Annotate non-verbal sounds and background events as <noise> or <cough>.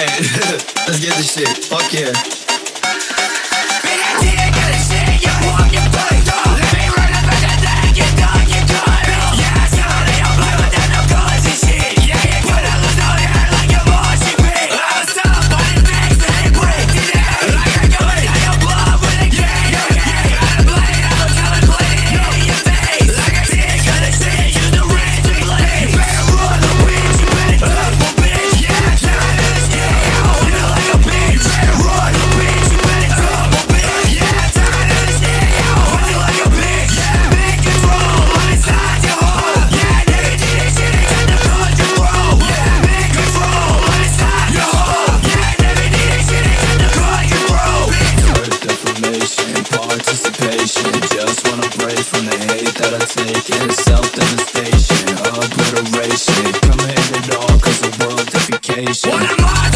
Alright, <laughs> let's get this shit. Fuck yeah. Take in Self-devastation, obliteration it all cause of world defecation What am I?